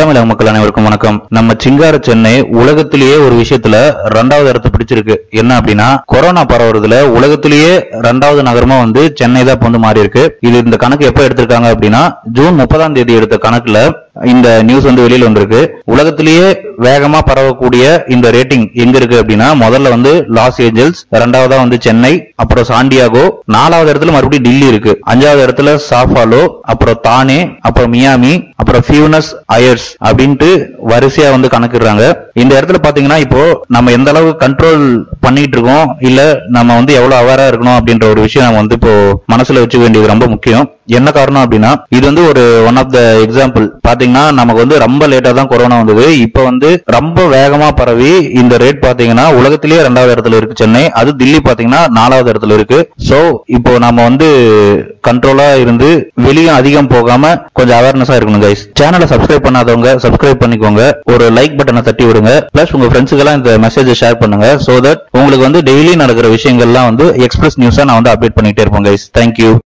தமிழக மக்கள் அனைவருக்கும் வணக்கம். நம்ம சிங்கார சென்னை உலகத்திலேயே ஒரு விஷயத்துல ரெண்டாவது இடத்தை பிடிச்சிருக்கு. என்ன அப்படின்னா கொரோனா பரவுறதுல உலகத்திலேயே ரெண்டாவது நகரமா வந்து சென்னை தான் வந்து மாறி இருக்கு இது இந்த கணக்கு எப்ப எடுத்திருக்காங்க அப்படின்னா ஜூன் முப்பதாம் தேதி எடுத்த கணக்குல இந்த நியூஸ் வந்து வெளியில் வந்திருக்கு. உலகத்திலேயே வேகமா பரவக்கூடிய இந்த ரேட்டிங் எங்க இருக்கு அப்படின்னா முதல்ல வந்து லாஸ் ஏஞ்சல்ஸ் ரெண்டாவதா வந்து சென்னை அப்புறம் சாண்டியாகோ நாலாவது இடத்துல மறுபடியும் டில்லி இருக்கு. அஞ்சாவது இடத்துல சாஃபாலோ அப்புறம் தானே அப்புறம் மியாமி அப்புறம் ஃபியூனஸ் அயர்ஸ் அப்படின்ட்டு வரிசையா வந்து கணக்கிடுறாங்க. இந்த இடத்துல பாத்தீங்கன்னா இப்போ நம்ம எந்த அளவுக்கு கண்ட்ரோல் பண்ணிட்டு இருக்கோம் இல்ல நம்ம வந்து எவ்வளவு அவேரா இருக்கணும் அப்படின்ற ஒரு விஷயம் நம்ம வந்து இப்போ மனசுல வச்சுக்க வேண்டியது ரொம்ப முக்கியம். என்ன காரணம் அப்படின்னா இது வந்து ஒரு ஒன் ஆஃப் த எக்ஸாம்பிள் பாத்தீங்கன்னா நமக்கு வந்து ரொம்ப லேட்டா தான் கொரோனா வந்தது. இப்ப வந்து ரொம்ப வேகமா பரவி இந்த ரேட் பாத்தீங்கன்னா உலகத்திலேயே ரெண்டாவது இடத்துல இருக்கு சென்னை. அது தில்லி பாத்தீங்கன்னா நாலாவது இடத்துல இருக்கு. சோ இப்போ நம்ம வந்து கண்ட்ரோலா இருந்து வெளியும் அதிகம் போகாம கொஞ்சம் அவேர்னஸா இருக்கணும் கைஸ் சேனலை சப்ஸ்கிரைப் பண்ணாதவங்க சப்ஸ்கிரைப் பண்ணிக்கோங்க. ஒரு லைக் பட்டனை தட்டி விடுங்க. பிளஸ் உங்க ஃப்ரெண்ட்ஸுக்கெல்லாம் இந்த மெசேஜை ஷேர் பண்ணுங்க சோ தட் உங்களுக்கு வந்து டெய்லி நடக்கிற விஷயங்கள்லாம் வந்து எக்ஸ்பிரஸ் நியூஸா நான் வந்து அப்டேட் பண்ணிட்டே இருப்பேன் கைஸ் தேங்க்யூ